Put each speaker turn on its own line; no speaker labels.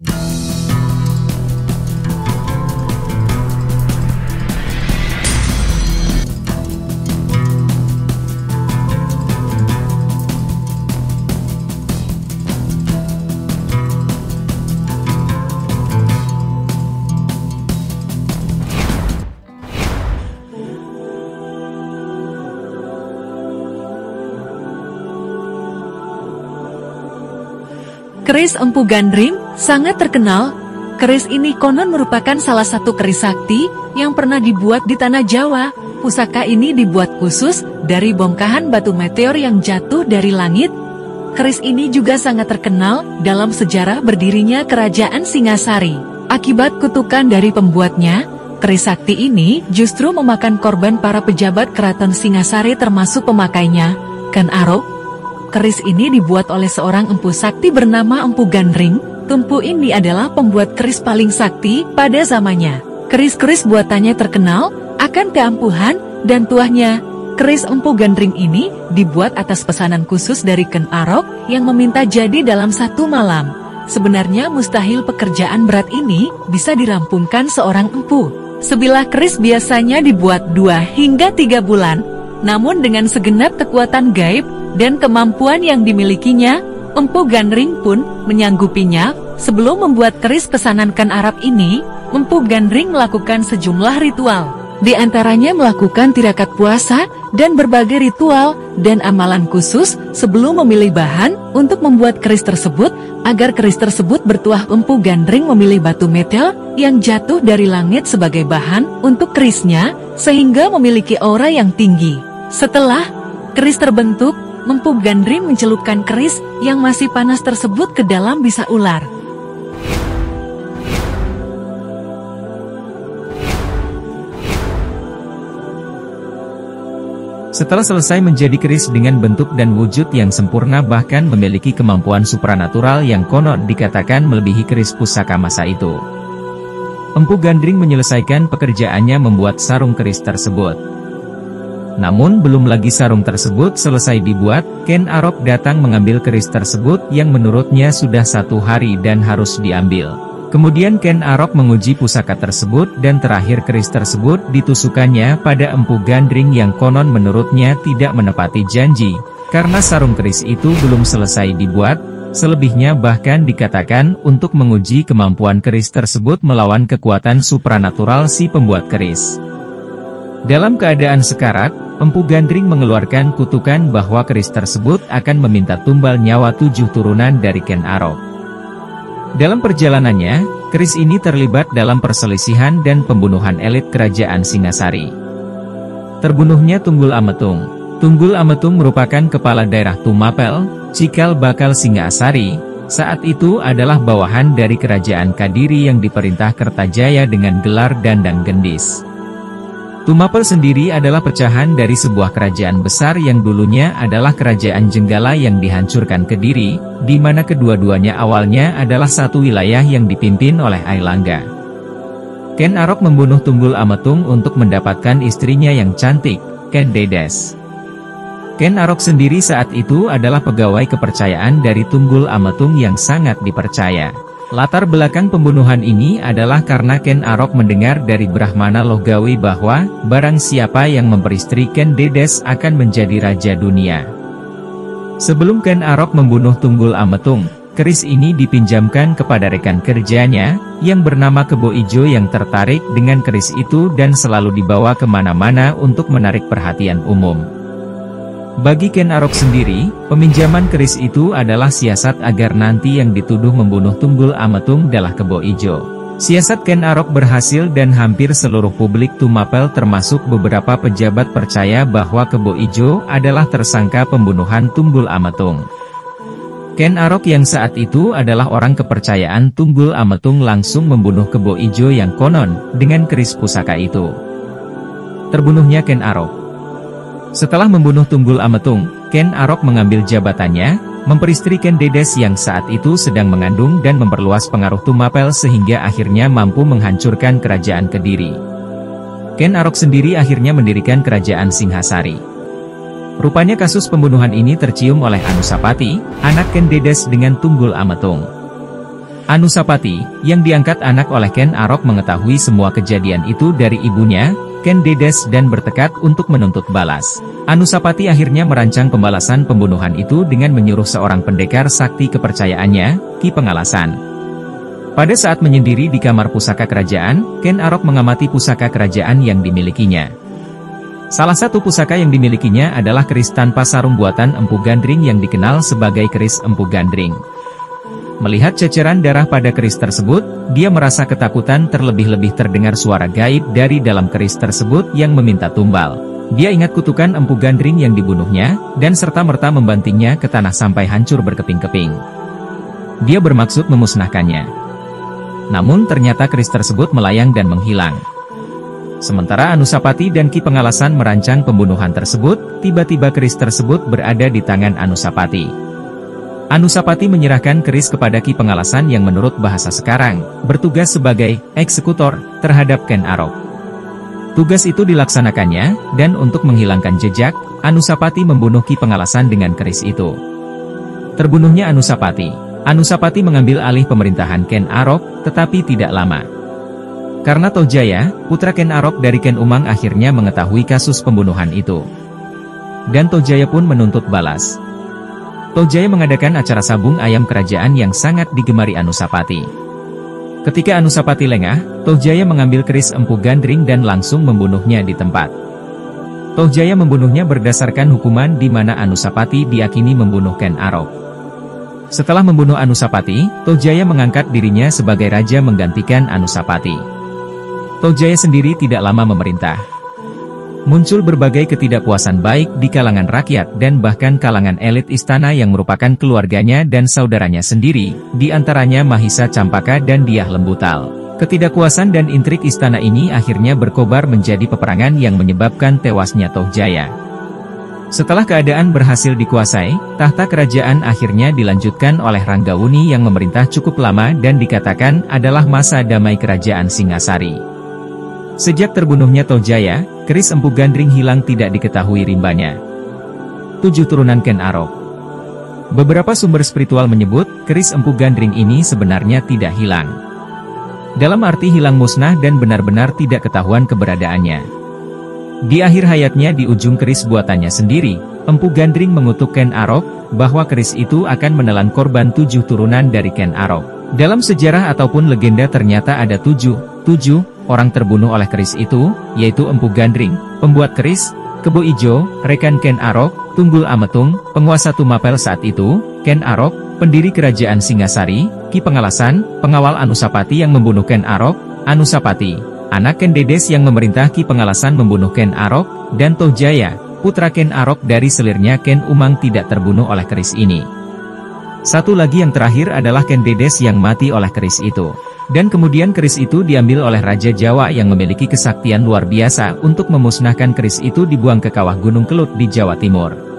Keris Empu Gandring sangat terkenal. Keris ini konon merupakan salah satu keris sakti yang pernah dibuat di tanah Jawa. Pusaka ini dibuat khusus dari bongkahan batu meteor yang jatuh dari langit. Keris ini juga sangat terkenal dalam sejarah berdirinya Kerajaan Singasari. Akibat kutukan dari pembuatnya, keris sakti ini justru memakan korban para pejabat keraton Singasari termasuk pemakainya, Ken Arok, Keris ini dibuat oleh seorang empu sakti bernama Empu Gandring. Tumpu ini adalah pembuat keris paling sakti pada zamannya. Keris-keris buatannya terkenal akan keampuhan dan tuahnya. Keris Empu Gandring ini dibuat atas pesanan khusus dari Ken Arok yang meminta jadi dalam satu malam. Sebenarnya mustahil pekerjaan berat ini bisa dirampungkan seorang empu. Sebilah keris biasanya dibuat dua hingga tiga bulan, namun dengan segenap kekuatan gaib dan kemampuan yang dimilikinya, Empu Ganring pun menyanggupinya. Sebelum membuat keris pesanan kan Arab ini, Empu Ganring melakukan sejumlah ritual. Di antaranya melakukan tirakat puasa dan berbagai ritual dan amalan khusus sebelum memilih bahan untuk membuat keris tersebut agar keris tersebut bertuah empu gandring memilih batu metal yang jatuh dari langit sebagai bahan untuk kerisnya sehingga memiliki aura yang tinggi. Setelah keris terbentuk, Mempu Gandri mencelupkan keris yang masih panas tersebut ke dalam bisa ular.
Setelah selesai menjadi keris dengan bentuk dan wujud yang sempurna bahkan memiliki kemampuan supranatural yang konon dikatakan melebihi keris pusaka masa itu. Empu Gandring menyelesaikan pekerjaannya membuat sarung keris tersebut. Namun belum lagi sarung tersebut selesai dibuat, Ken Arok datang mengambil keris tersebut yang menurutnya sudah satu hari dan harus diambil. Kemudian Ken Arok menguji pusaka tersebut dan terakhir keris tersebut ditusukannya pada empu gandring yang konon menurutnya tidak menepati janji, karena sarung keris itu belum selesai dibuat, selebihnya bahkan dikatakan untuk menguji kemampuan keris tersebut melawan kekuatan supranatural si pembuat keris. Dalam keadaan sekarat, Empu Gandring mengeluarkan kutukan bahwa keris tersebut akan meminta tumbal nyawa tujuh turunan dari Ken Arok. Dalam perjalanannya, keris ini terlibat dalam perselisihan dan pembunuhan elit kerajaan Singasari. Terbunuhnya Tunggul Ametung. Tunggul Ametung merupakan kepala daerah Tumapel, Cikal Bakal Singasari, saat itu adalah bawahan dari kerajaan Kadiri yang diperintah Kertajaya dengan gelar Dandang Gendis. Tumapel sendiri adalah pecahan dari sebuah kerajaan besar yang dulunya adalah kerajaan Jenggala yang dihancurkan Kediri, di mana kedua-duanya awalnya adalah satu wilayah yang dipimpin oleh Ailangga. Ken Arok membunuh Tunggul Ametung untuk mendapatkan istrinya yang cantik, Ken Dedes. Ken Arok sendiri saat itu adalah pegawai kepercayaan dari Tunggul Ametung yang sangat dipercaya. Latar belakang pembunuhan ini adalah karena Ken Arok mendengar dari Brahmana Logawi bahwa, barang siapa yang memperistri Ken Dedes akan menjadi raja dunia. Sebelum Ken Arok membunuh Tunggul Ametung, keris ini dipinjamkan kepada rekan kerjanya, yang bernama Kebo Ijo yang tertarik dengan keris itu dan selalu dibawa ke mana-mana untuk menarik perhatian umum. Bagi Ken Arok sendiri, peminjaman keris itu adalah siasat agar nanti yang dituduh membunuh Tunggul Ametung adalah Kebo Ijo. Siasat Ken Arok berhasil dan hampir seluruh publik Tumapel termasuk beberapa pejabat percaya bahwa Kebo Ijo adalah tersangka pembunuhan Tunggul Ametung. Ken Arok yang saat itu adalah orang kepercayaan Tunggul Ametung langsung membunuh Kebo Ijo yang konon, dengan keris pusaka itu. Terbunuhnya Ken Arok setelah membunuh Tunggul Ametung, Ken Arok mengambil jabatannya, memperistri Ken Dedes yang saat itu sedang mengandung dan memperluas pengaruh Tumapel sehingga akhirnya mampu menghancurkan kerajaan Kediri. Ken Arok sendiri akhirnya mendirikan kerajaan Singhasari. Rupanya kasus pembunuhan ini tercium oleh Anusapati, anak Ken Dedes dengan Tunggul Ametung. Anusapati, yang diangkat anak oleh Ken Arok mengetahui semua kejadian itu dari ibunya, Ken Dedes dan bertekad untuk menuntut balas. Anusapati akhirnya merancang pembalasan pembunuhan itu dengan menyuruh seorang pendekar sakti kepercayaannya, Ki Pengalasan. Pada saat menyendiri di kamar pusaka kerajaan, Ken Arok mengamati pusaka kerajaan yang dimilikinya. Salah satu pusaka yang dimilikinya adalah keris tanpa sarung buatan Empu Gandring yang dikenal sebagai keris Empu Gandring. Melihat ceceran darah pada keris tersebut, dia merasa ketakutan terlebih-lebih terdengar suara gaib dari dalam keris tersebut yang meminta tumbal. Dia ingat kutukan empu gandring yang dibunuhnya, dan serta-merta membantingnya ke tanah sampai hancur berkeping-keping. Dia bermaksud memusnahkannya. Namun ternyata keris tersebut melayang dan menghilang. Sementara Anusapati dan Ki Pengalasan merancang pembunuhan tersebut, tiba-tiba keris tersebut berada di tangan Anusapati. Anusapati menyerahkan keris kepada Ki Pengalasan yang menurut bahasa sekarang, bertugas sebagai eksekutor terhadap Ken Arok. Tugas itu dilaksanakannya, dan untuk menghilangkan jejak, Anusapati membunuh Ki Pengalasan dengan keris itu. Terbunuhnya Anusapati. Anusapati mengambil alih pemerintahan Ken Arok, tetapi tidak lama. Karena Tojaya, putra Ken Arok dari Ken Umang akhirnya mengetahui kasus pembunuhan itu. Dan Tojaya pun menuntut balas. Tojaya mengadakan acara sabung ayam kerajaan yang sangat digemari Anusapati. Ketika Anusapati lengah, Tojaya mengambil keris empu gandring dan langsung membunuhnya di tempat. Tojaya membunuhnya berdasarkan hukuman di mana Anusapati diakini membunuh Ken Arok. Setelah membunuh Anusapati, Tojaya mengangkat dirinya sebagai raja menggantikan Anusapati. Tojaya sendiri tidak lama memerintah. Muncul berbagai ketidakpuasan baik di kalangan rakyat dan bahkan kalangan elit istana yang merupakan keluarganya dan saudaranya sendiri, di antaranya Mahisa Campaka dan Diah Lembutal. Ketidakpuasan dan intrik istana ini akhirnya berkobar menjadi peperangan yang menyebabkan tewasnya Toh Jaya. Setelah keadaan berhasil dikuasai, tahta kerajaan akhirnya dilanjutkan oleh Ranggawuni yang memerintah cukup lama dan dikatakan adalah masa damai kerajaan Singasari. Sejak terbunuhnya Tojaya, keris empu gandring hilang tidak diketahui rimbanya. 7 turunan Ken Arok Beberapa sumber spiritual menyebut, keris empu gandring ini sebenarnya tidak hilang. Dalam arti hilang musnah dan benar-benar tidak ketahuan keberadaannya. Di akhir hayatnya di ujung keris buatannya sendiri, Empu Gandring mengutuk Ken Arok, bahwa keris itu akan menelan korban tujuh turunan dari Ken Arok. Dalam sejarah ataupun legenda ternyata ada tujuh, tujuh, orang terbunuh oleh keris itu, yaitu Empu Gandring, pembuat keris, Kebo Ijo, rekan Ken Arok, Tunggul Ametung, penguasa Tumapel saat itu, Ken Arok, pendiri kerajaan Singasari, Ki Pengalasan, pengawal Anusapati yang membunuh Ken Arok, Anusapati, anak Ken Dedes yang memerintah Ki Pengalasan membunuh Ken Arok, dan Tojaya, putra Ken Arok dari selirnya Ken Umang tidak terbunuh oleh keris ini. Satu lagi yang terakhir adalah Ken Dedes yang mati oleh keris itu. Dan kemudian keris itu diambil oleh Raja Jawa yang memiliki kesaktian luar biasa untuk memusnahkan keris itu dibuang ke kawah Gunung Kelut di Jawa Timur.